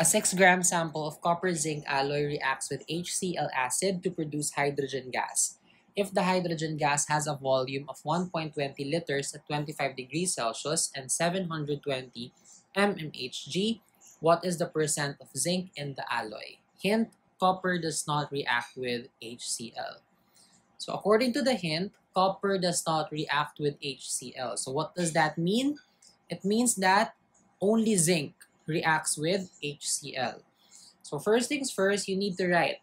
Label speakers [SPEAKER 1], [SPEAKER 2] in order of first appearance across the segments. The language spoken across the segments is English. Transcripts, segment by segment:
[SPEAKER 1] A 6 gram sample of copper zinc alloy reacts with HCl acid to produce hydrogen gas. If the hydrogen gas has a volume of 1.20 liters at 25 degrees Celsius and 720 mmHg, what is the percent of zinc in the alloy? Hint, copper does not react with HCl. So according to the hint, copper does not react with HCl. So what does that mean? It means that only zinc reacts with HCl. So first things first, you need to write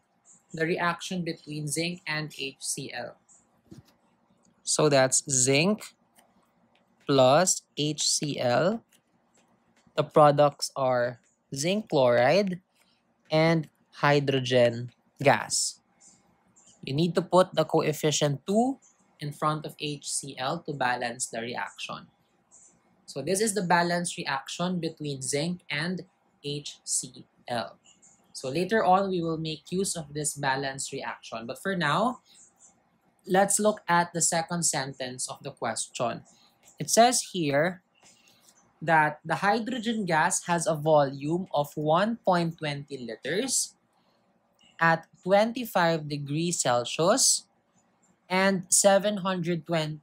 [SPEAKER 1] the reaction between zinc and HCl. So that's zinc plus HCl. The products are zinc chloride and hydrogen gas. You need to put the coefficient 2 in front of HCl to balance the reaction. So this is the balance reaction between zinc and HCl. So later on, we will make use of this balance reaction. But for now, let's look at the second sentence of the question. It says here that the hydrogen gas has a volume of 1.20 liters at 25 degrees Celsius and 720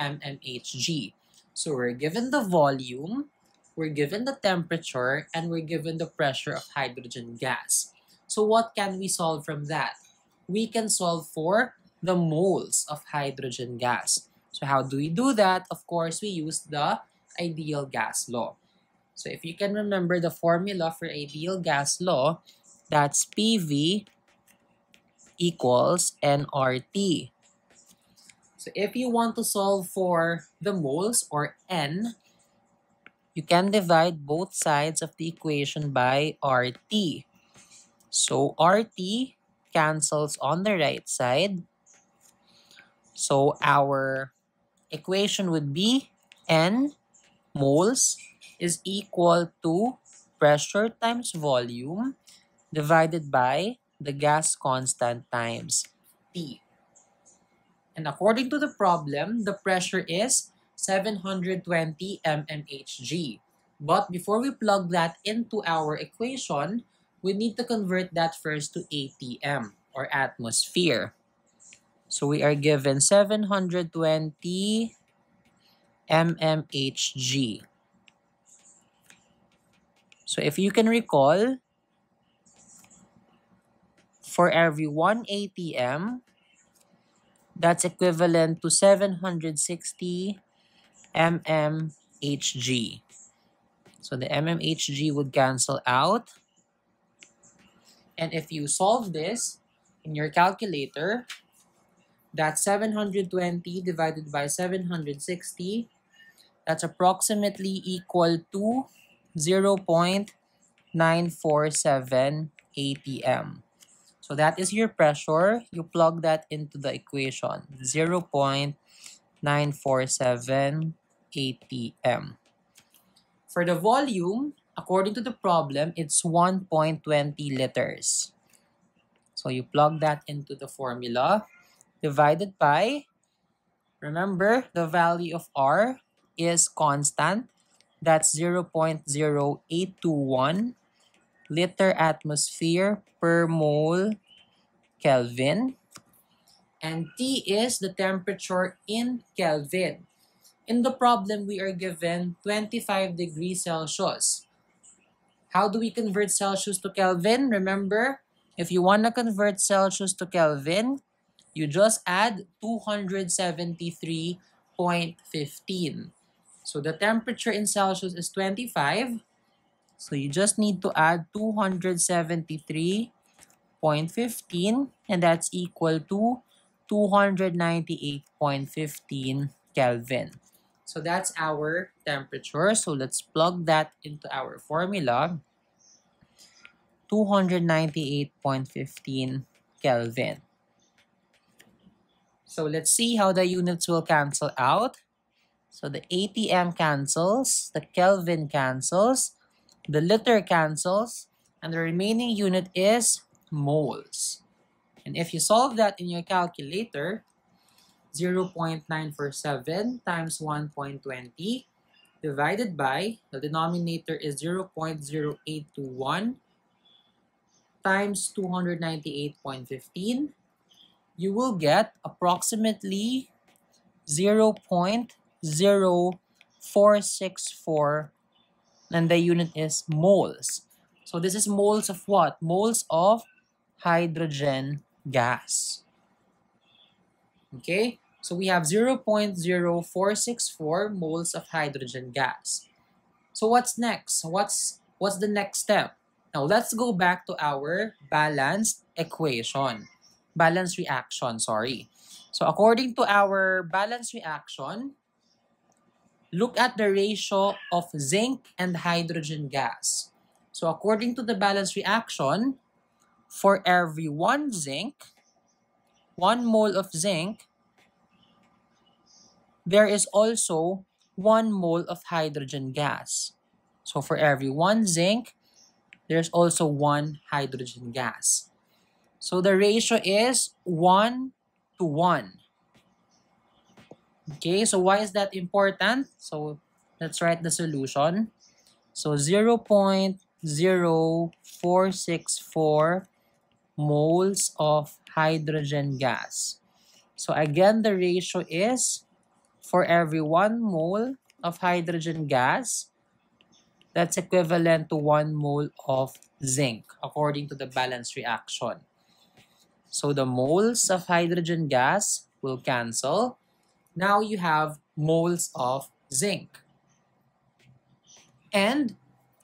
[SPEAKER 1] mmHg. So we're given the volume, we're given the temperature, and we're given the pressure of hydrogen gas. So what can we solve from that? We can solve for the moles of hydrogen gas. So how do we do that? Of course, we use the ideal gas law. So if you can remember the formula for ideal gas law, that's PV equals nRT. So if you want to solve for the moles or N, you can divide both sides of the equation by RT. So RT cancels on the right side. So our equation would be N moles is equal to pressure times volume divided by the gas constant times T. And according to the problem, the pressure is 720 mmHg. But before we plug that into our equation, we need to convert that first to ATM or atmosphere. So we are given 720 mmHg. So if you can recall, for every 1 ATM, that's equivalent to 760 mmHg. So the mmHg would cancel out. And if you solve this in your calculator, that's 720 divided by 760. That's approximately equal to 0 0.947 ATM. So that is your pressure. You plug that into the equation. 0 0.947 ATM. For the volume, according to the problem, it's 1.20 liters. So you plug that into the formula. Divided by, remember, the value of R is constant. That's 0 0.0821 liter atmosphere per mole Kelvin. And T is the temperature in Kelvin. In the problem, we are given 25 degrees Celsius. How do we convert Celsius to Kelvin? Remember, if you want to convert Celsius to Kelvin, you just add 273.15. So the temperature in Celsius is 25. So you just need to add 273.15 and that's equal to 298.15 Kelvin. So that's our temperature. So let's plug that into our formula. 298.15 Kelvin. So let's see how the units will cancel out. So the ATM cancels, the Kelvin cancels, the liter cancels, and the remaining unit is moles. And if you solve that in your calculator, 0.947 times 1.20 divided by, the denominator is 0.0821 times 298.15, you will get approximately 0.0464 and the unit is moles. So this is moles of what? Moles of hydrogen gas. Okay, so we have 0.0464 moles of hydrogen gas. So what's next? What's what's the next step? Now let's go back to our balanced equation. Balanced reaction, sorry. So according to our balanced reaction, look at the ratio of zinc and hydrogen gas. So according to the balance reaction, for every one zinc, one mole of zinc, there is also one mole of hydrogen gas. So for every one zinc, there's also one hydrogen gas. So the ratio is 1 to 1. Okay, so why is that important? So let's write the solution. So 0 0.0464 moles of hydrogen gas. So again, the ratio is for every 1 mole of hydrogen gas, that's equivalent to 1 mole of zinc according to the balance reaction. So the moles of hydrogen gas will cancel. Now you have moles of zinc. And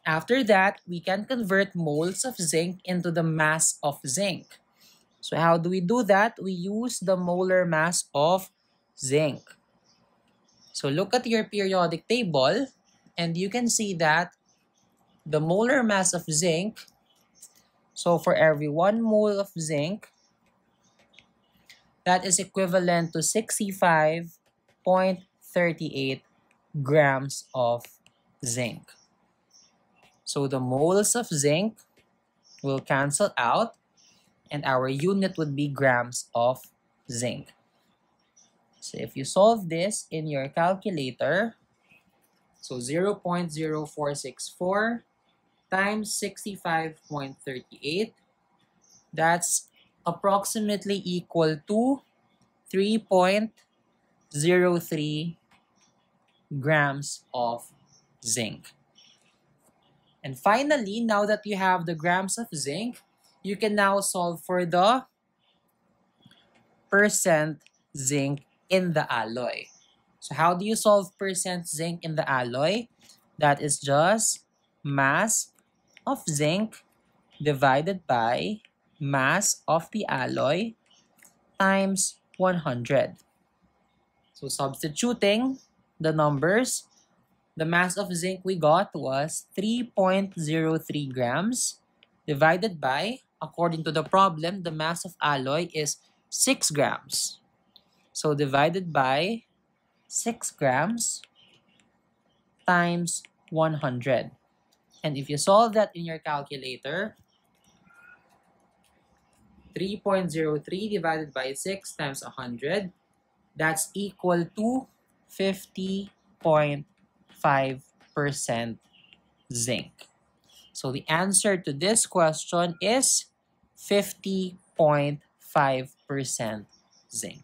[SPEAKER 1] after that, we can convert moles of zinc into the mass of zinc. So how do we do that? We use the molar mass of zinc. So look at your periodic table and you can see that the molar mass of zinc, so for every one mole of zinc, that is equivalent to 65.38 grams of zinc. So the moles of zinc will cancel out and our unit would be grams of zinc. So if you solve this in your calculator, so 0.0464 times 65.38, that's approximately equal to 3.03 grams of zinc. And finally, now that you have the grams of zinc, you can now solve for the percent zinc in the alloy. So how do you solve percent zinc in the alloy? That is just mass of zinc divided by mass of the alloy times 100. So substituting the numbers, the mass of zinc we got was 3.03 grams divided by, according to the problem, the mass of alloy is 6 grams. So divided by 6 grams times 100. And if you solve that in your calculator, 3.03 divided by 6 times 100, that's equal to 50.5% zinc. So the answer to this question is 50.5% zinc.